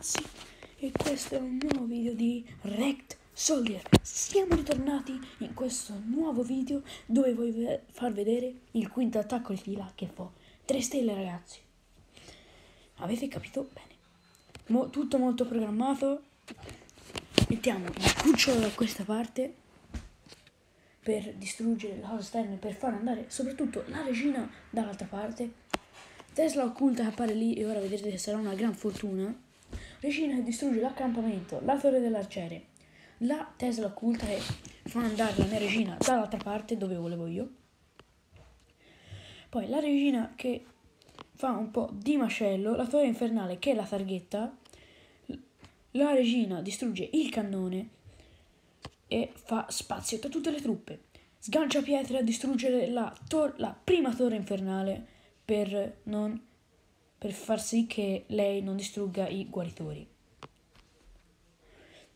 ragazzi e questo è un nuovo video di Rect Soldier. Siamo ritornati in questo nuovo video dove voglio far vedere il quinto attacco di fila che fa 3 stelle ragazzi. Avete capito bene? Mo tutto molto programmato. Mettiamo il cucciolo da questa parte per distruggere la cosa esterna e per far andare soprattutto la regina dall'altra parte. Tesla occulta appare lì e ora vedrete che sarà una gran fortuna. Regina che distrugge l'accampamento, la torre dell'arciere, la Tesla occulta che fa andare la mia regina dall'altra parte dove volevo io. Poi la regina che fa un po' di macello, la torre infernale che è la targhetta, la regina distrugge il cannone e fa spazio tra tutte le truppe. Sgancia pietre a distruggere la, la prima torre infernale per, non, per far sì che lei non distrugga i guaritori.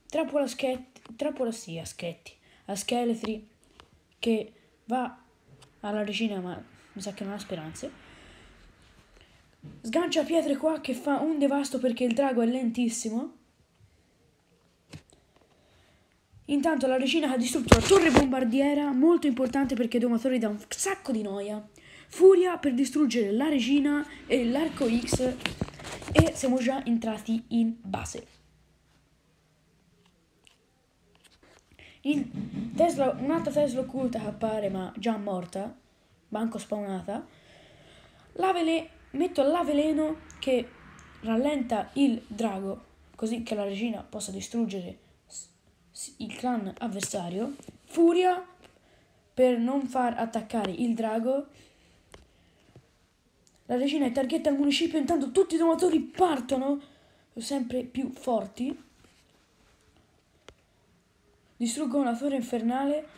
Trappola, schetti, trappola sì a schetti, a scheletri che va alla regina ma mi sa che non ha speranze. Sgancia pietre qua che fa un devasto perché il drago è lentissimo. Intanto la regina ha distrutto la torre bombardiera, molto importante perché Domatori dà un sacco di noia. Furia per distruggere la regina e l'arco X e siamo già entrati in base. In Tesla, un'altra Tesla occulta che appare ma già morta, banco spawnata, la metto la che rallenta il drago così che la regina possa distruggere il clan avversario. Furia per non far attaccare il drago la regina è targhetta al municipio, intanto tutti i domatori partono, sempre più forti. Distruggono la torre infernale.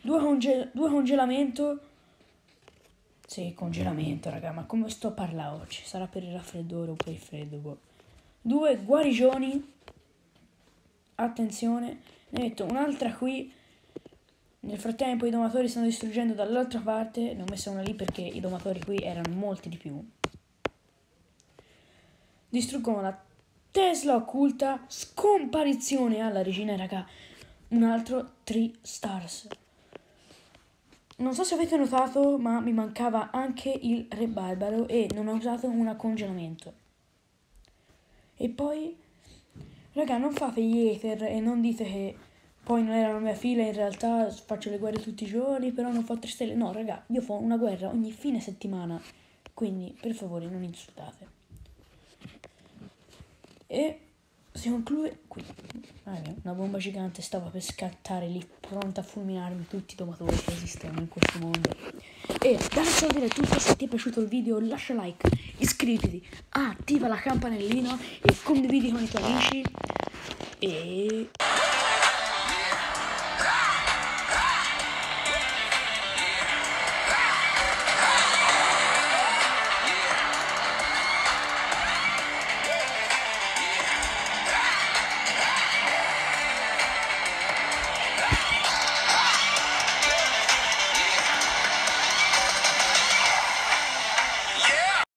Due, conge due congelamento. Sì, congelamento, raga, ma come sto a parlare oggi? Sarà per il raffreddore o per il freddo? Boh. Due guarigioni. Attenzione. Ne metto un'altra qui nel frattempo i domatori stanno distruggendo dall'altra parte, ne ho messa una lì perché i domatori qui erano molti di più. Distruggono la Tesla occulta, scomparizione alla regina, raga. Un altro 3 stars. Non so se avete notato, ma mi mancava anche il re barbaro e non ho usato un congelamento. E poi, raga, non fate gli hater e non dite che poi non era la mia fila, in realtà faccio le guerre tutti i giorni, però non fa 3 stelle. No, raga, io faccio una guerra ogni fine settimana, quindi per favore non insultate. E si conclude qui. Raga, una bomba gigante stava per scattare lì, pronta a fulminarmi tutti i domatori che esistono in questo mondo. E da dire tutto, se ti è piaciuto il video lascia like, iscriviti, attiva la campanellina e condividi con i tuoi amici. E...